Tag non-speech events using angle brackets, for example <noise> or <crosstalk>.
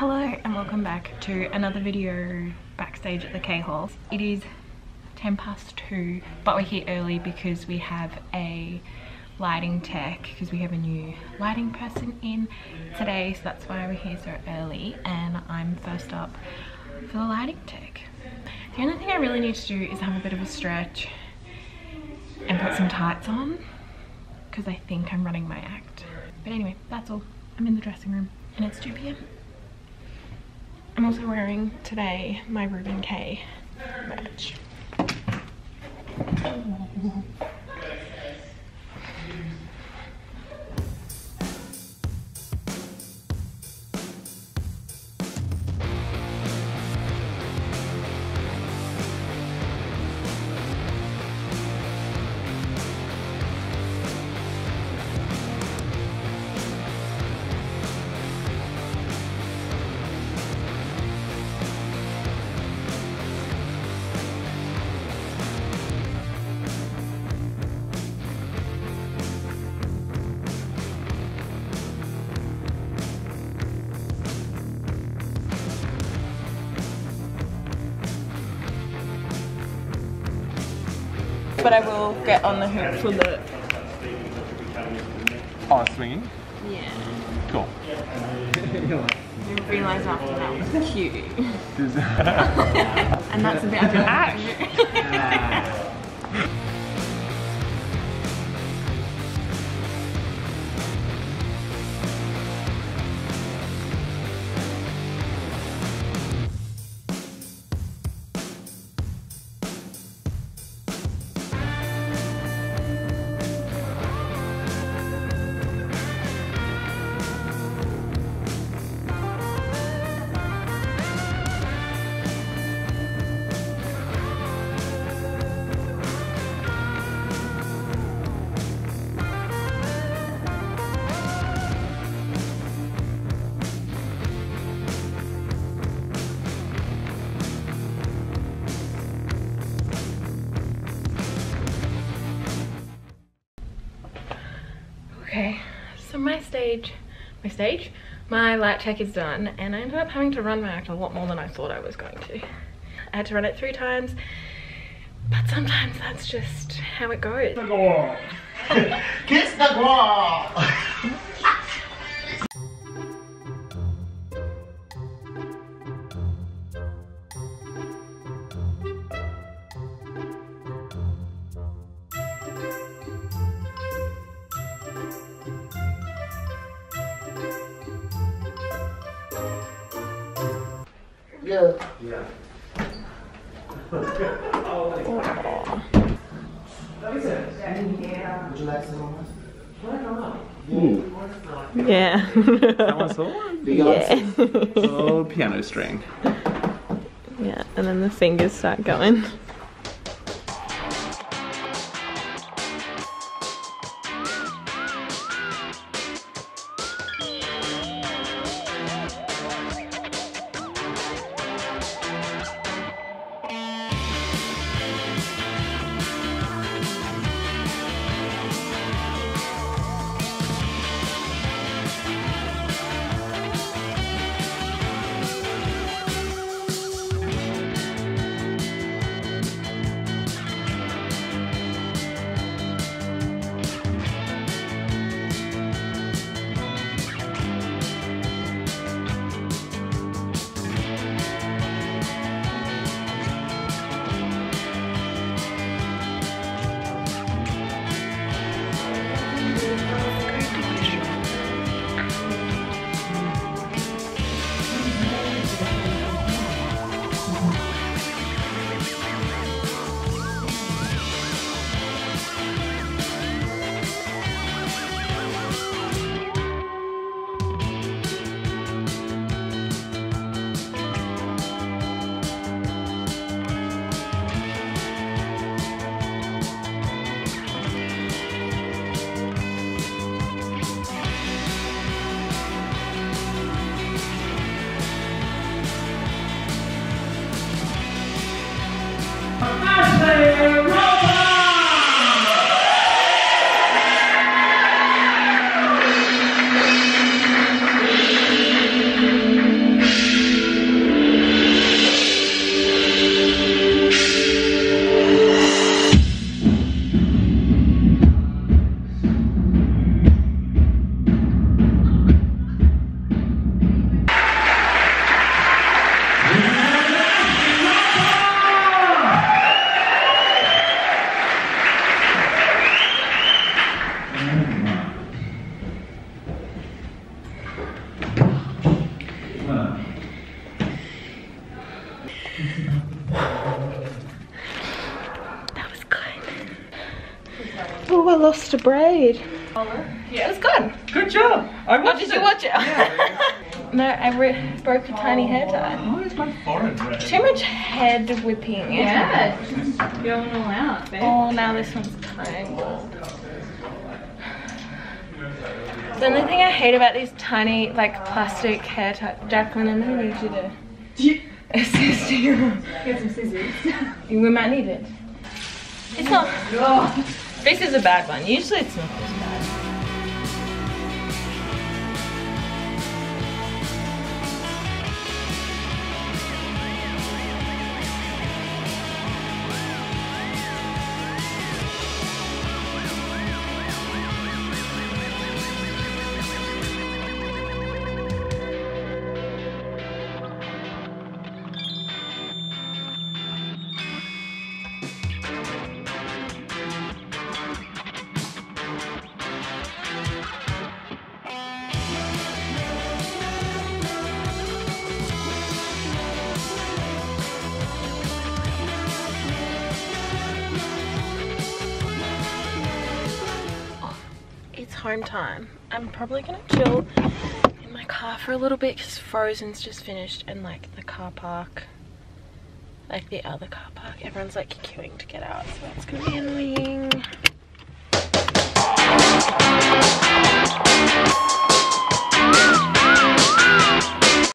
Hello and welcome back to another video backstage at the Kaye Hole. It is 10 past 2 but we're here early because we have a lighting tech because we have a new lighting person in today so that's why we're here so early and I'm first up for the lighting tech. The only thing I really need to do is have a bit of a stretch and put some tights on because I think I'm running my act. But anyway, that's all. I'm in the dressing room and it's 2 p.m. I'm also wearing today my Reuben Kaye merch. But I will get on the hoop for the Oh, swinging? yeah. Cool. I realised after that was cute. <laughs> And that's a bit of an stage, my stage, my light check is done and I ended up having to run my act a lot more than I thought I was going to. I had to run it three times, but sometimes that's just how it goes. Kiss the wall! Yeah. Yeah. Would you like some? Yeah. that one's the one? <laughs> yeah. Oh, piano string. yeah, and then the fingers start going. Lost a braid. Yeah, it was good. Good job. I Oh, watched did you watch it? <laughs> no, I re- broke a tiny hair tie. Why is my forehead red? Too much head whipping. Yeah, just going all out, babe. Oh, now this one's tangled. The only thing I hate about these tiny, like, plastic hair ties, Jacqueline, I'm gonna need you to <laughs> assist you. Get some scissors. We might need it. It's not. Oh. This is a bad one. Usually it's not this bad. Home time. I'm probably gonna chill in my car for a little bit because Frozen's just finished and like the car park, like the other car park, everyone's like queuing to get out, so that's gonna be annoying.